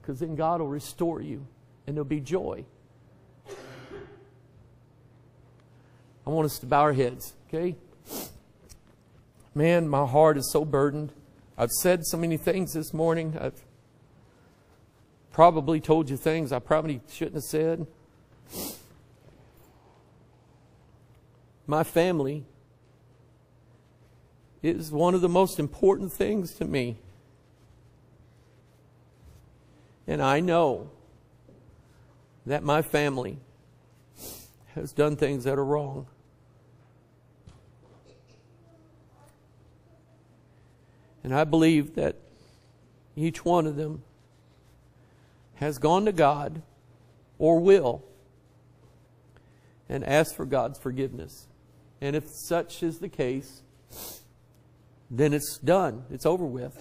Because then God will restore you and there'll be joy. I want us to bow our heads, okay? Man, my heart is so burdened. I've said so many things this morning. I've probably told you things I probably shouldn't have said. My family is one of the most important things to me. And I know that my family has done things that are wrong. And I believe that each one of them has gone to God or will and asked for God's forgiveness. And if such is the case, then it's done. It's over with.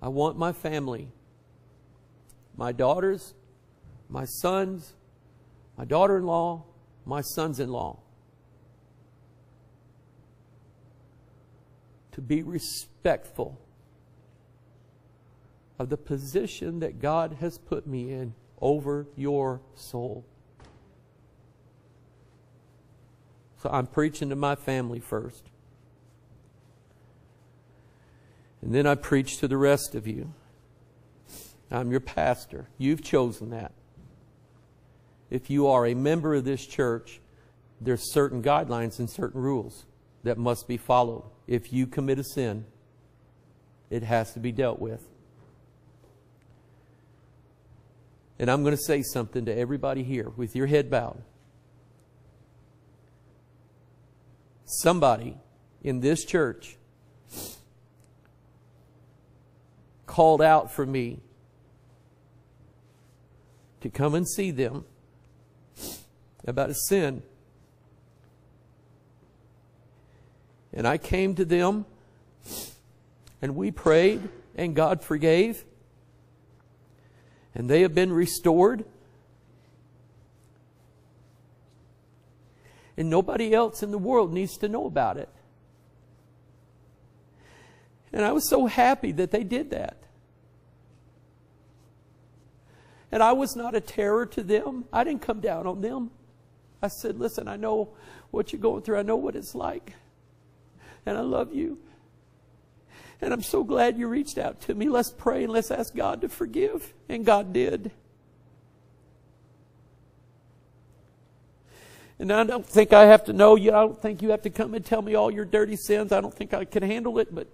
I want my family, my daughters, my sons, my daughter in law, my sons in law, to be respectful of the position that God has put me in over your soul. So I'm preaching to my family first. And then I preach to the rest of you. I'm your pastor. You've chosen that. If you are a member of this church, there's certain guidelines and certain rules that must be followed. If you commit a sin, it has to be dealt with. And I'm going to say something to everybody here with your head bowed. Somebody in this church called out for me to come and see them about a sin. And I came to them and we prayed and God forgave. And they have been restored. And nobody else in the world needs to know about it. And I was so happy that they did that. And I was not a terror to them. I didn't come down on them. I said, Listen, I know what you're going through. I know what it's like. And I love you. And I'm so glad you reached out to me. Let's pray and let's ask God to forgive. And God did. And I don't think I have to know you. I don't think you have to come and tell me all your dirty sins. I don't think I can handle it, but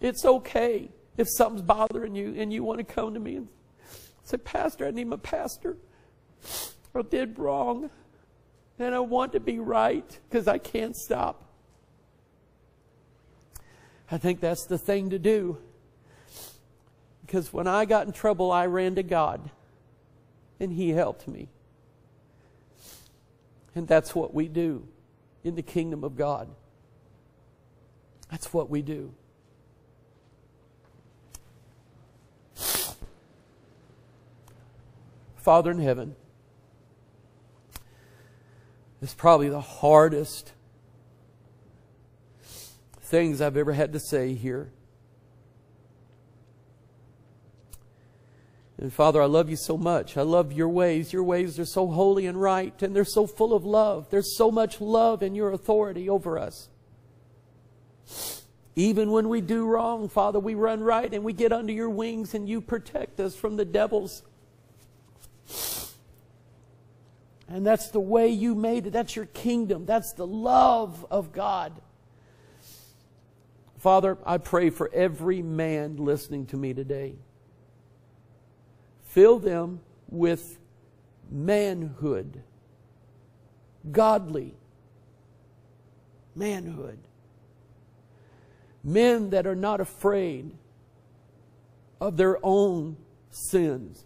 it's okay if something's bothering you and you want to come to me and say, Pastor, I need my pastor. I did wrong. And I want to be right because I can't stop. I think that's the thing to do. Because when I got in trouble, I ran to God and He helped me. And that's what we do in the kingdom of God. That's what we do. Father in heaven, it's probably the hardest things I've ever had to say here. And Father, I love you so much. I love your ways. Your ways are so holy and right, and they're so full of love. There's so much love in your authority over us. Even when we do wrong, Father, we run right and we get under your wings and you protect us from the devils. And that's the way you made it. That's your kingdom. That's the love of God. Father, I pray for every man listening to me today. Fill them with manhood, godly manhood. Men that are not afraid of their own sins.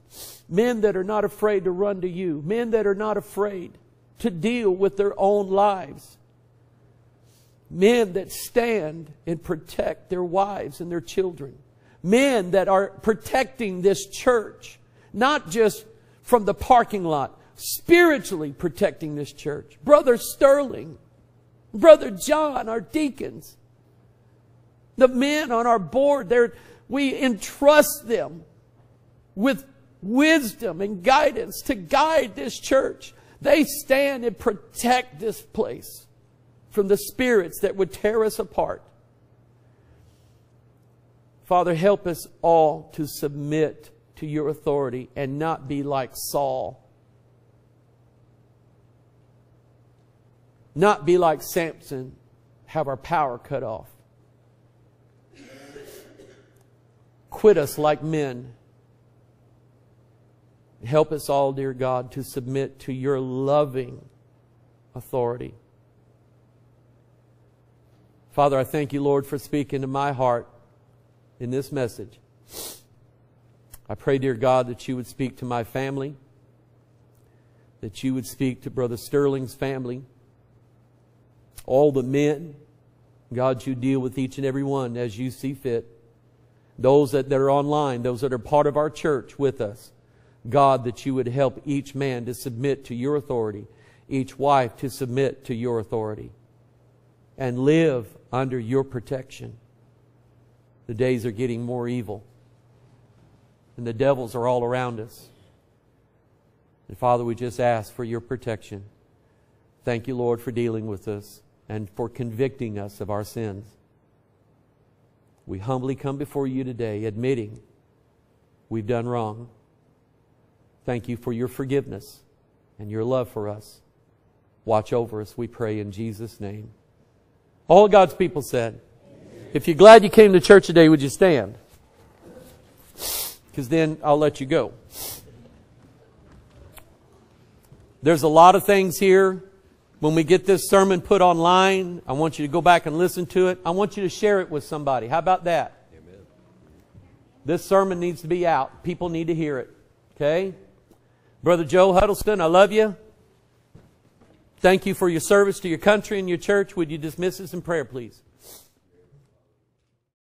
Men that are not afraid to run to you. Men that are not afraid to deal with their own lives men that stand and protect their wives and their children, men that are protecting this church, not just from the parking lot, spiritually protecting this church. Brother Sterling, Brother John, our deacons, the men on our board, we entrust them with wisdom and guidance to guide this church. They stand and protect this place from the spirits that would tear us apart. Father, help us all to submit to your authority and not be like Saul. Not be like Samson, have our power cut off. Quit us like men. Help us all, dear God, to submit to your loving authority. Father, I thank you, Lord, for speaking to my heart in this message. I pray, dear God, that you would speak to my family, that you would speak to Brother Sterling's family, all the men. God, you deal with each and every one as you see fit. Those that, that are online, those that are part of our church with us. God, that you would help each man to submit to your authority, each wife to submit to your authority, and live under your protection. The days are getting more evil. and the devils are all around us. And Father, we just ask for your protection. Thank you, Lord, for dealing with us and for convicting us of our sins. We humbly come before you today, admitting we've done wrong. Thank you for your forgiveness and your love for us. Watch over us, we pray in Jesus' name. All God's people said, if you're glad you came to church today, would you stand? Because then I'll let you go. There's a lot of things here. When we get this sermon put online, I want you to go back and listen to it. I want you to share it with somebody. How about that? Amen. This sermon needs to be out. People need to hear it. Okay? Brother Joe Huddleston, I love you. Thank you for your service to your country and your church. Would you dismiss us in prayer, please?